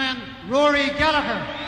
gentlemen, Rory Gallagher.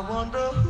I wonder who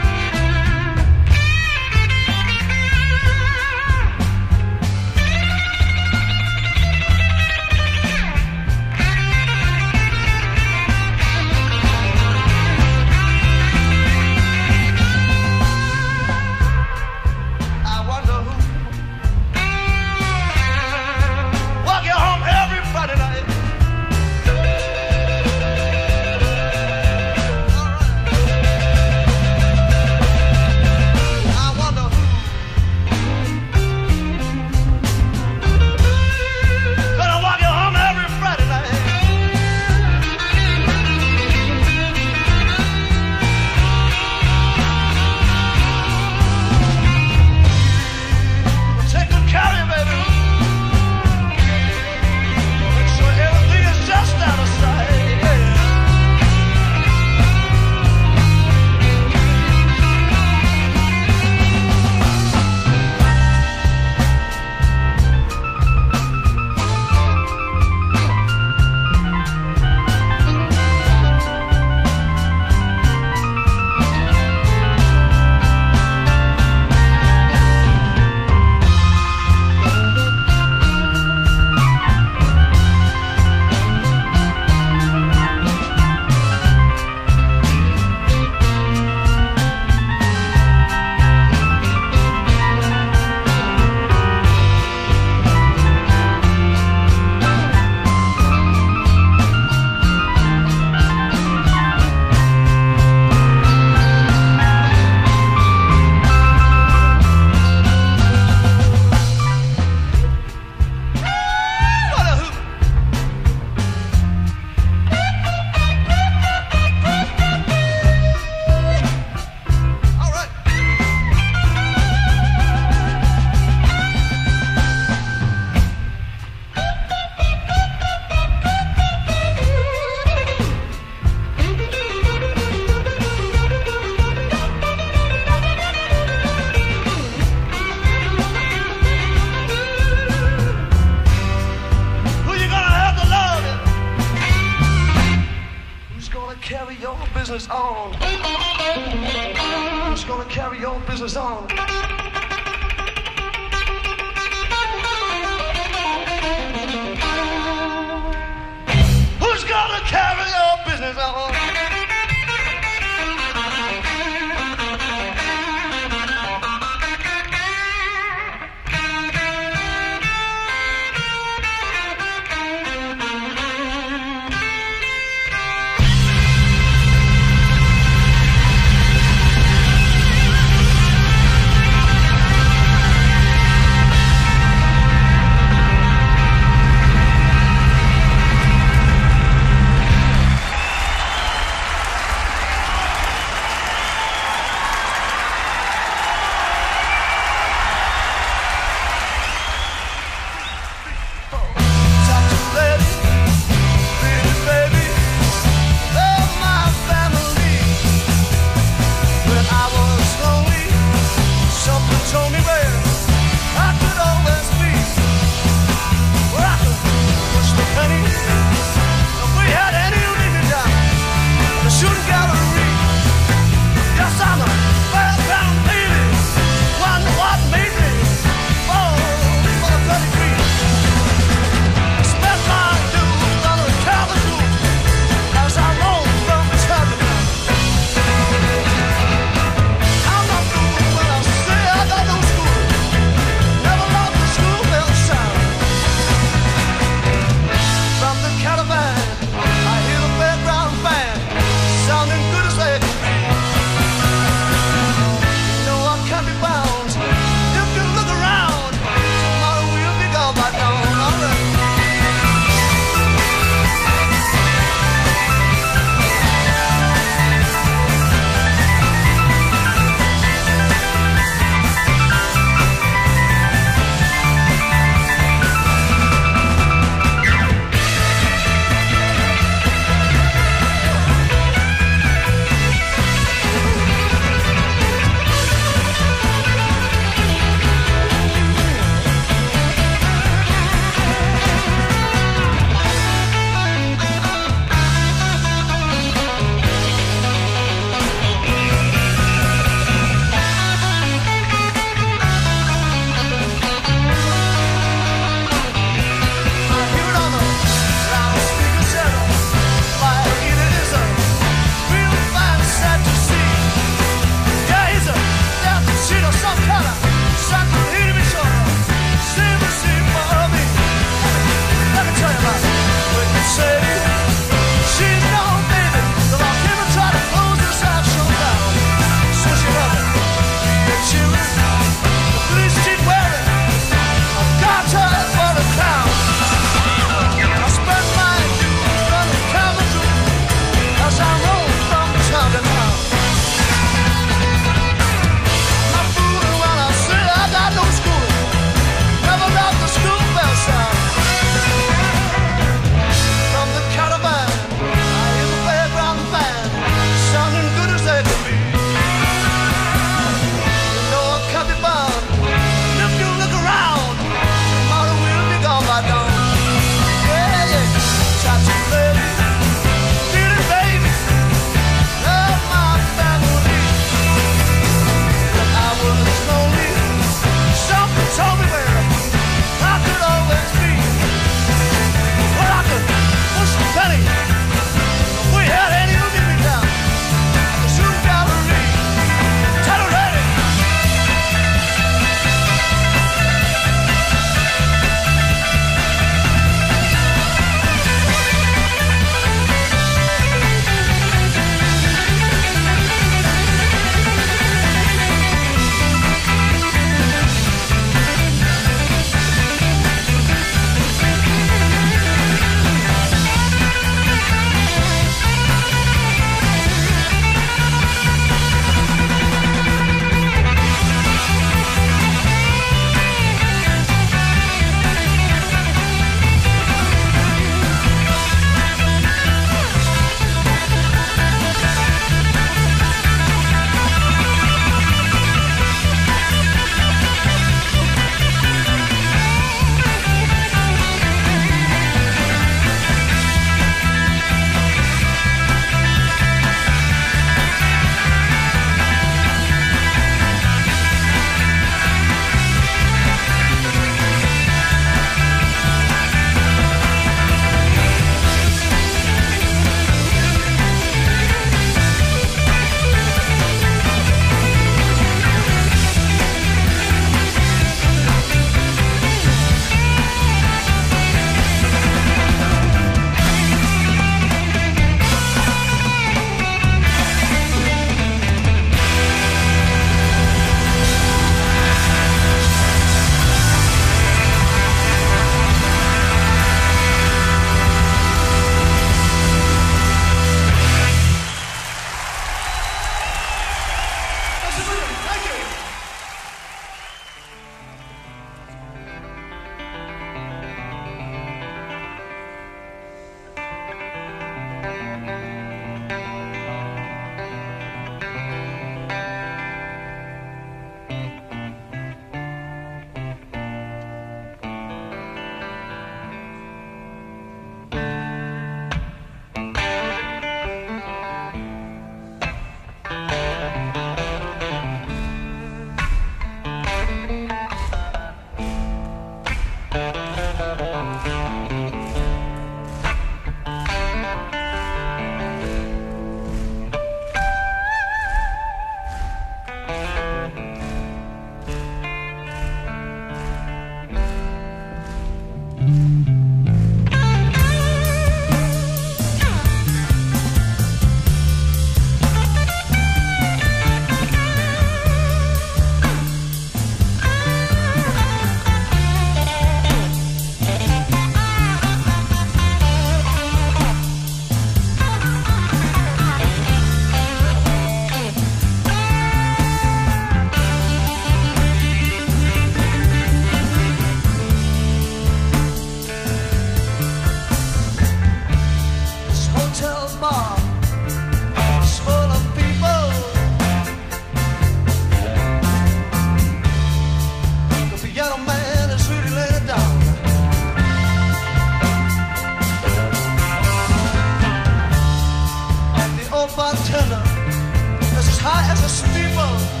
There's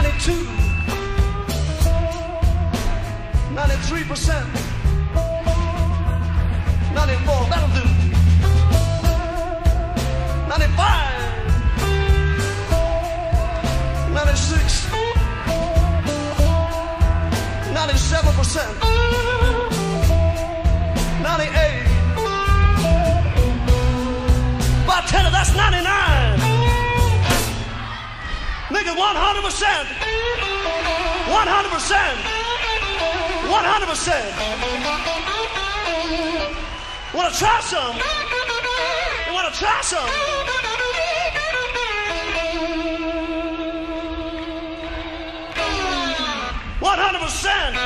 92, 93%, 94, that'll do. 95, 96, 97%, 98. By 10, that's 99. Niggas 100%. 100%. 100%. Wanna try some? You wanna try some? One hundred percent.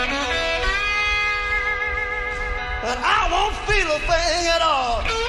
And I won't feel a thing at all.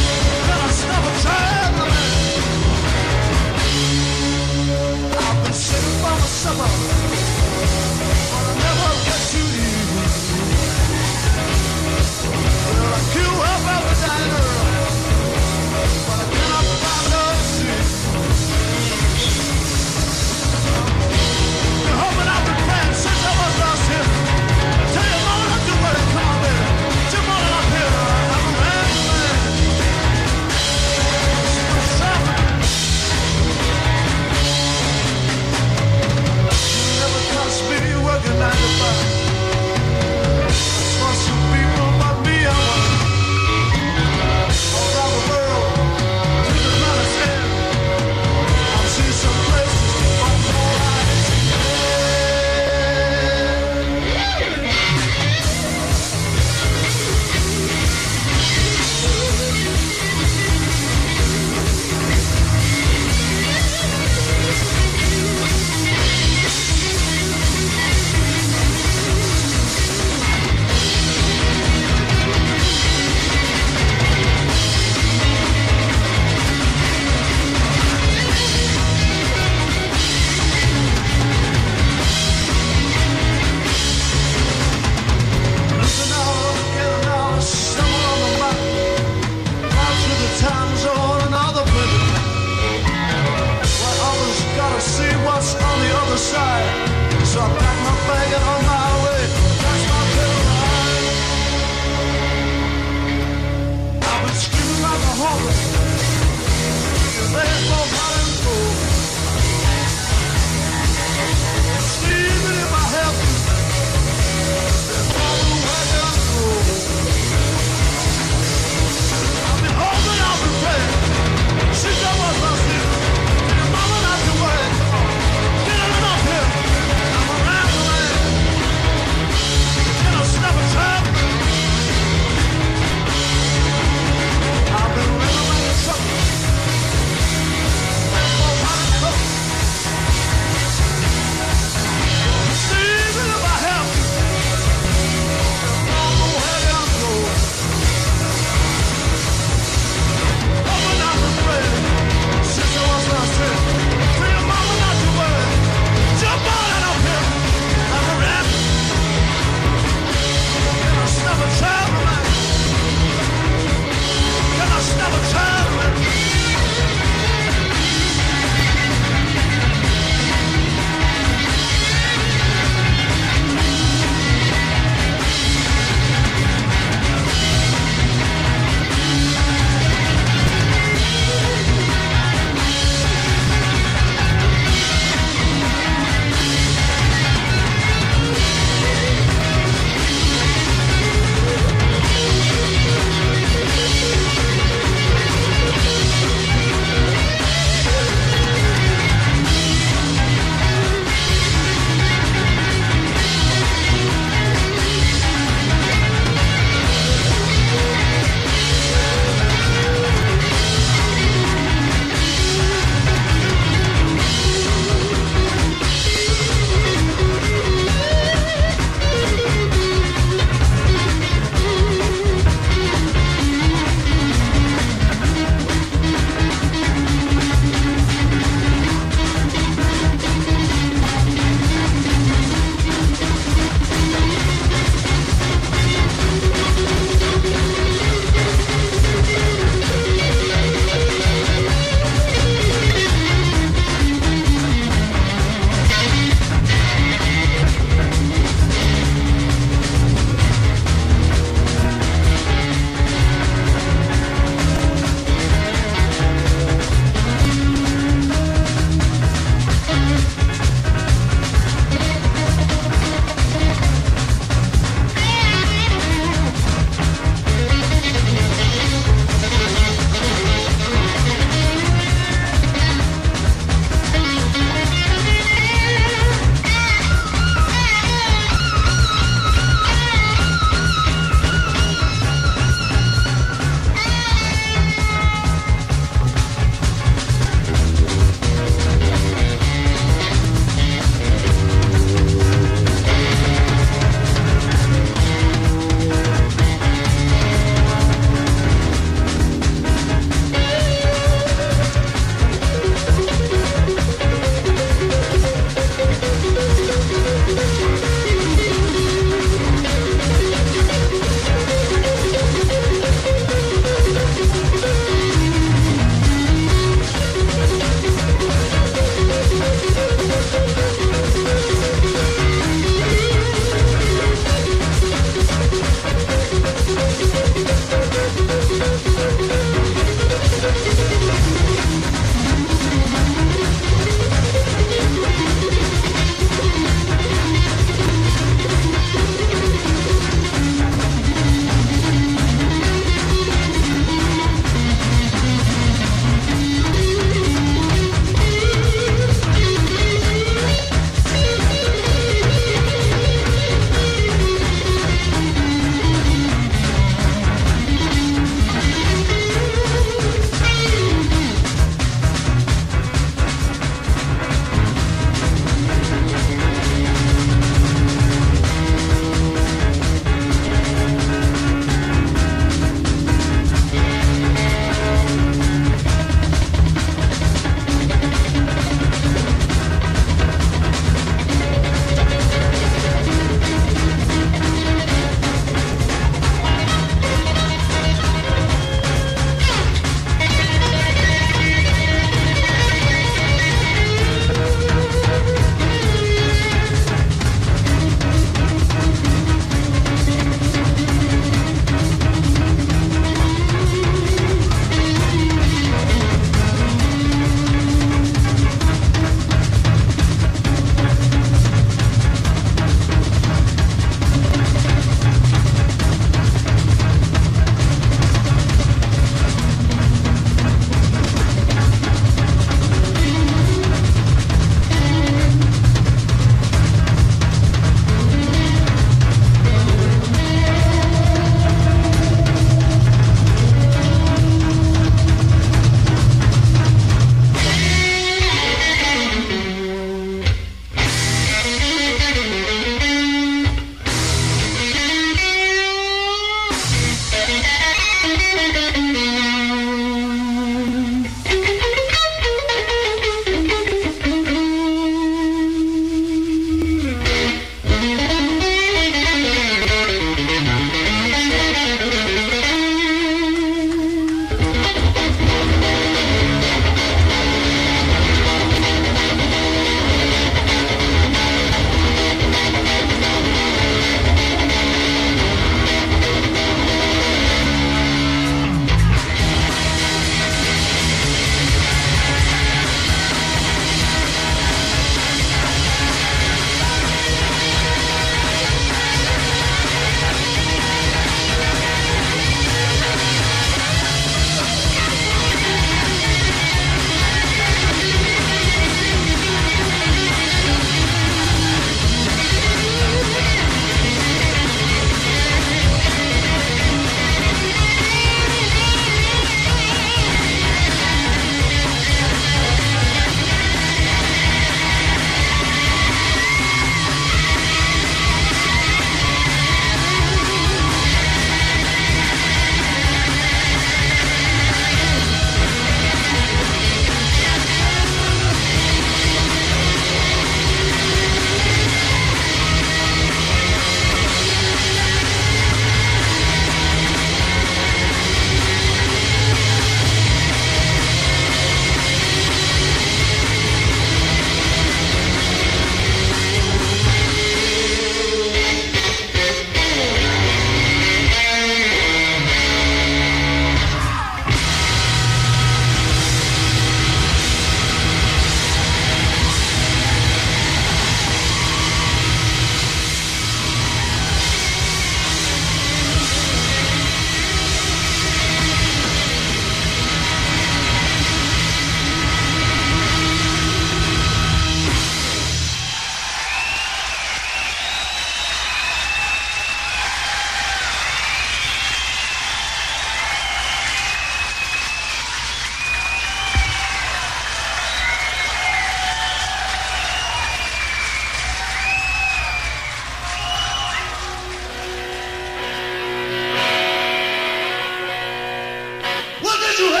you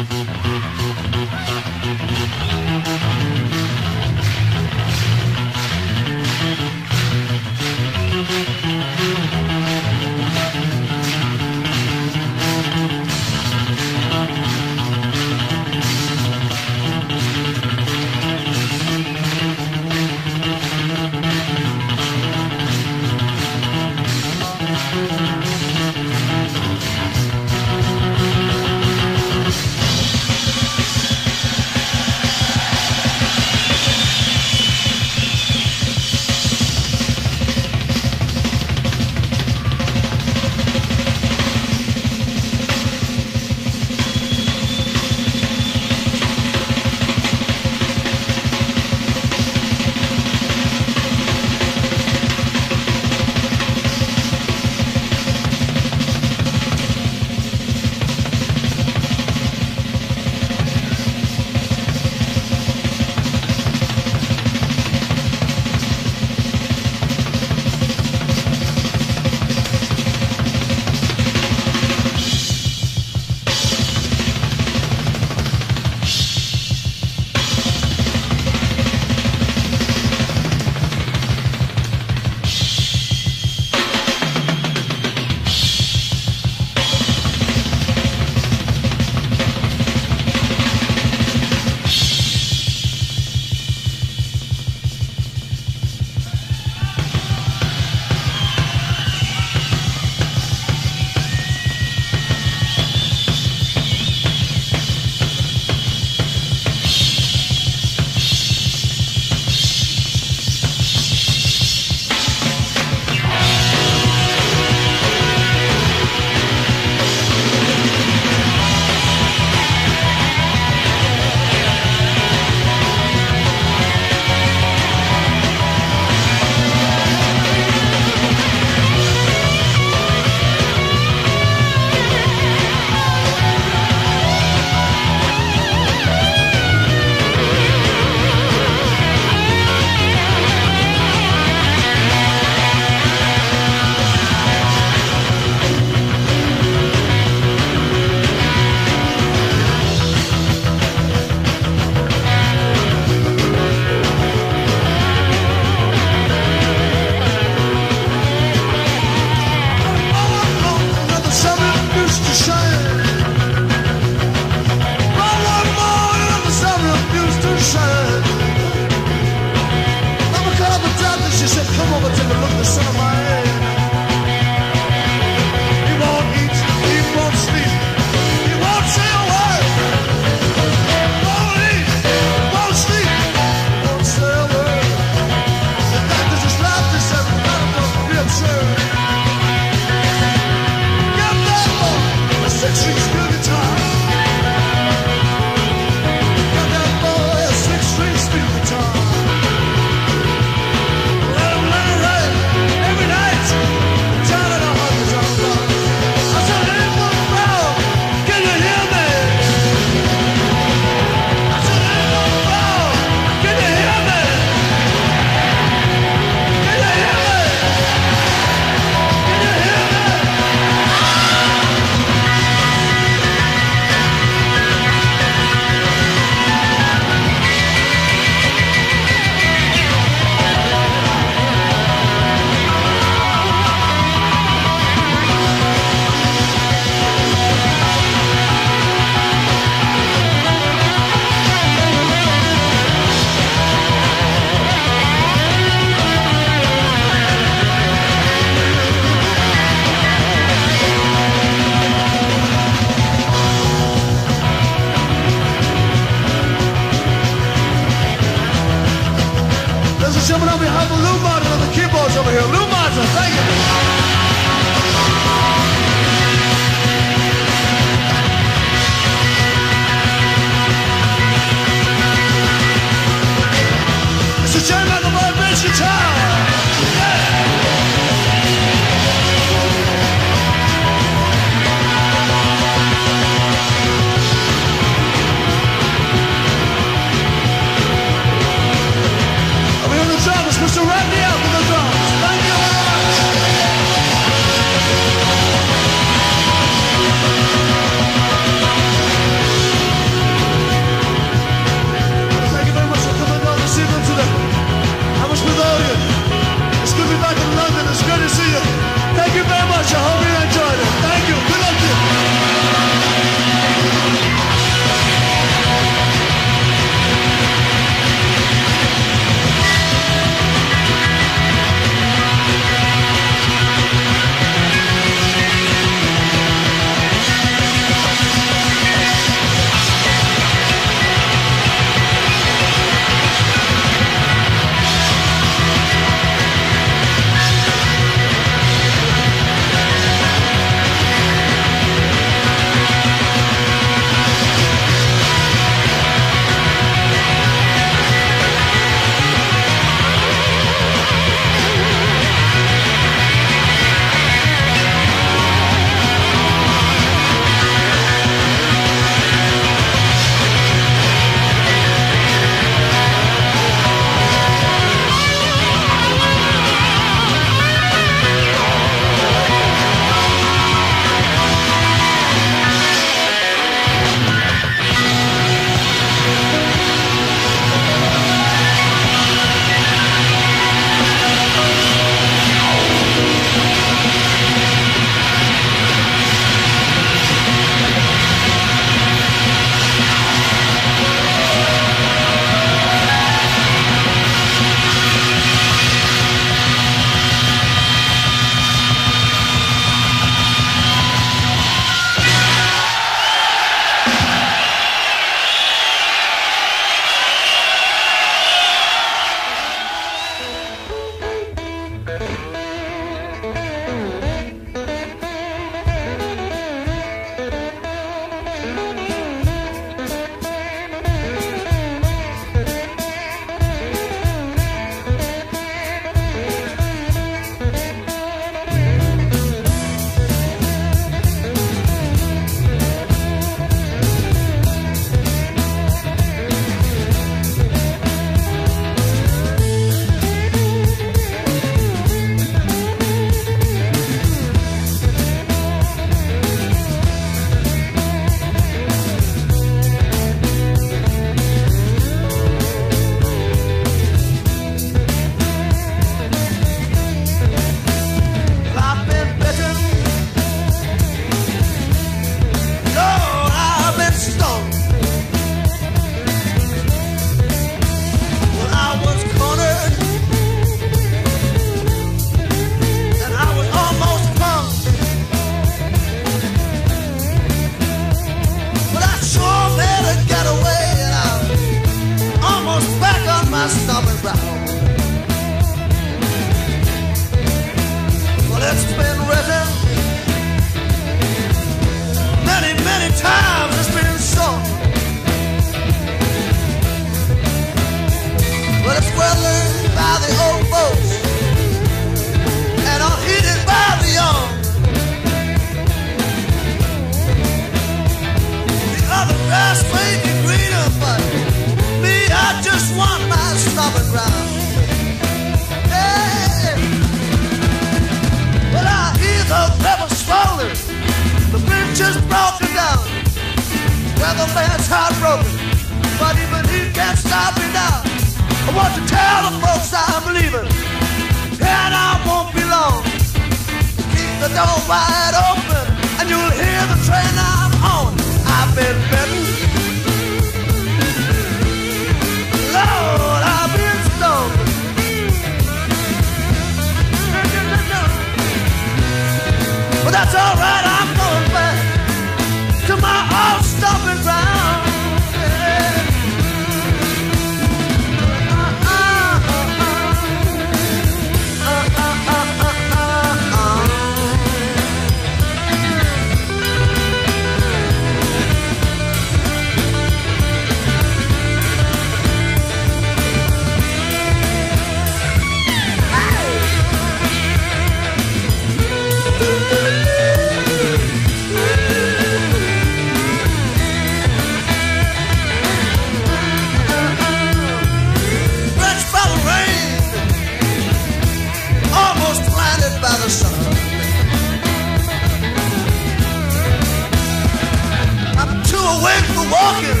awake for walking,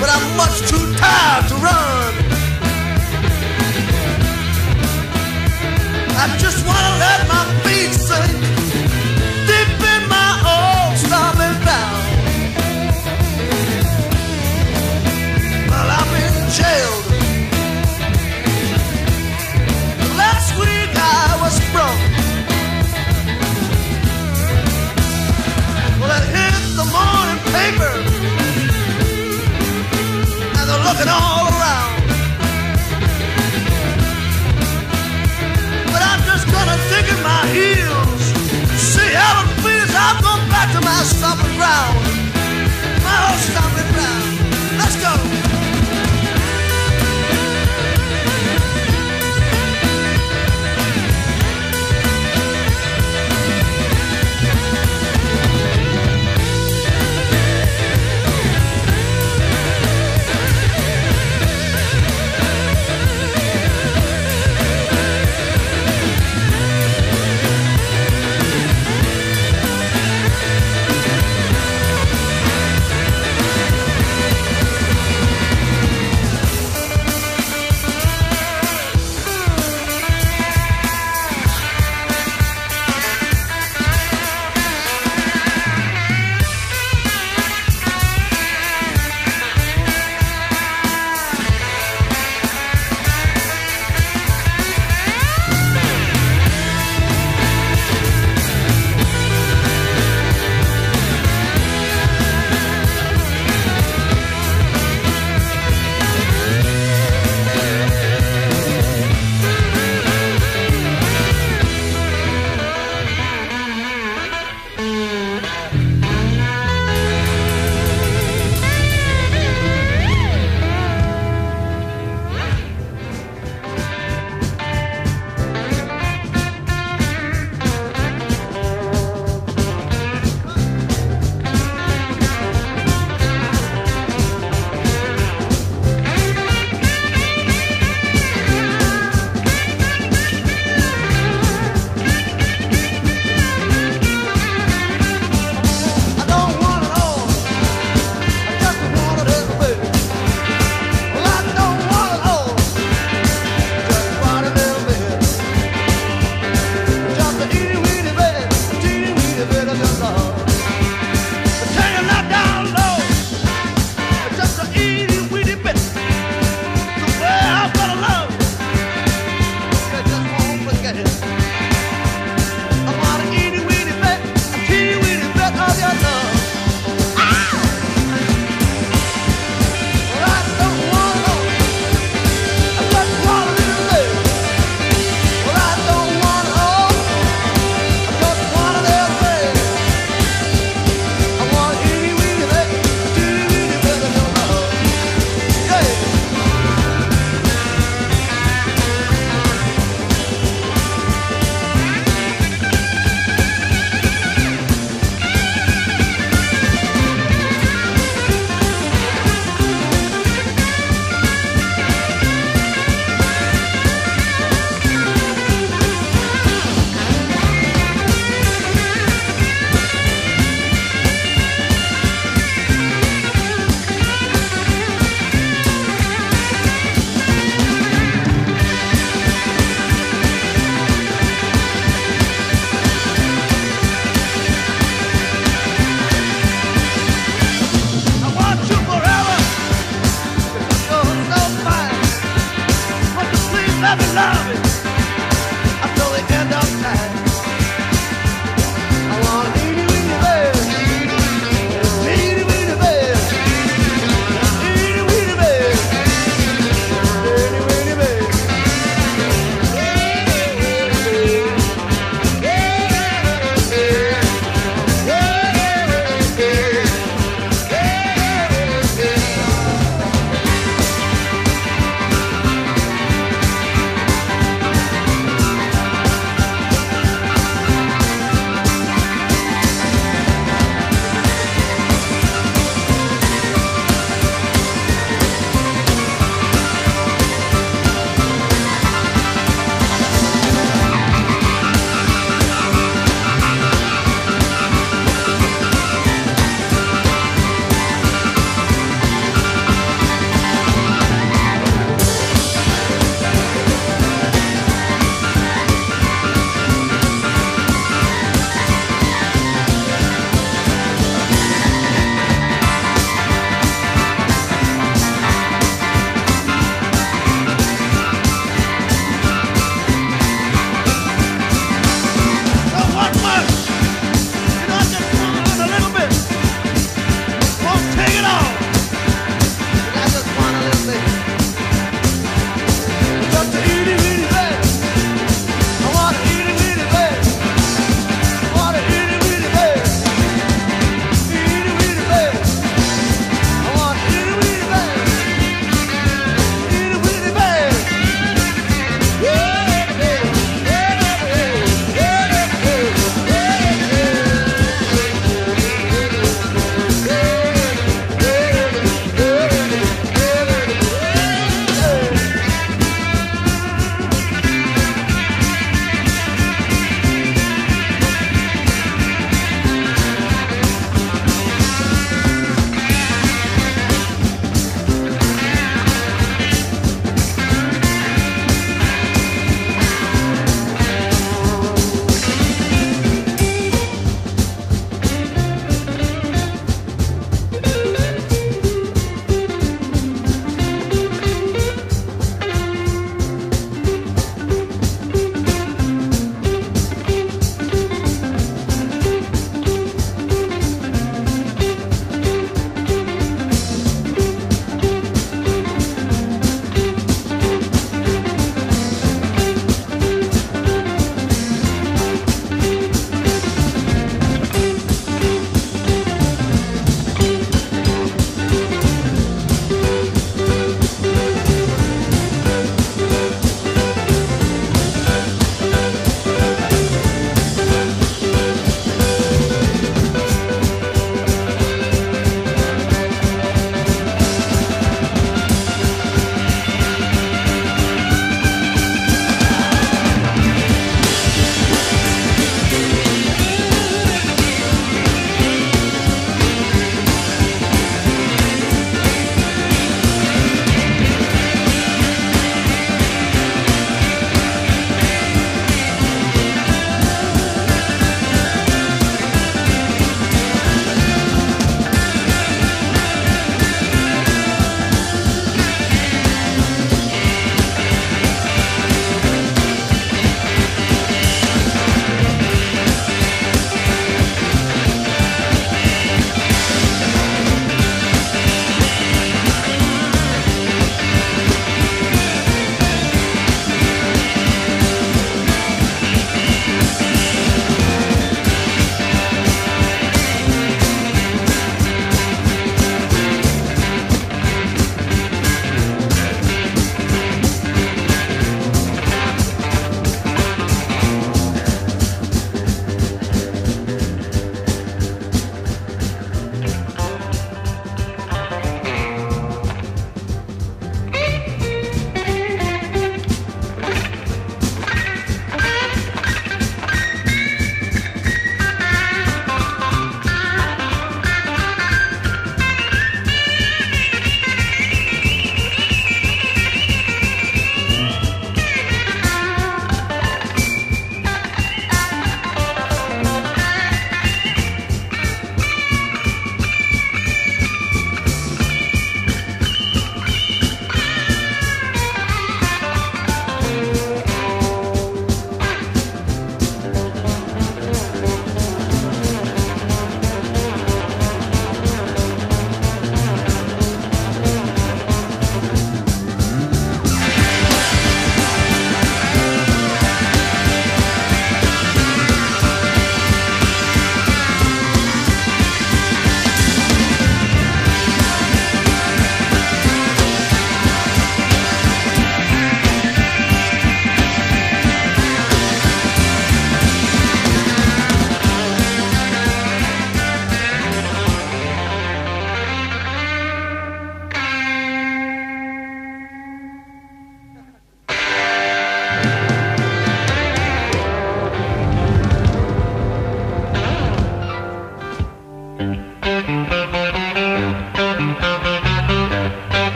but I'm much too tired to run. I just wanna let my feet sink the morning paper and they're looking all around. But I'm just gonna dig in my heels, see how it feels. I'll go back to my stomping ground, my old stomping ground. Let's go.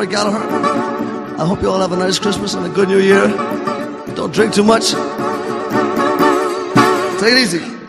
Rory Gallagher. I hope you all have a nice Christmas and a good New Year. Don't drink too much. Take it easy.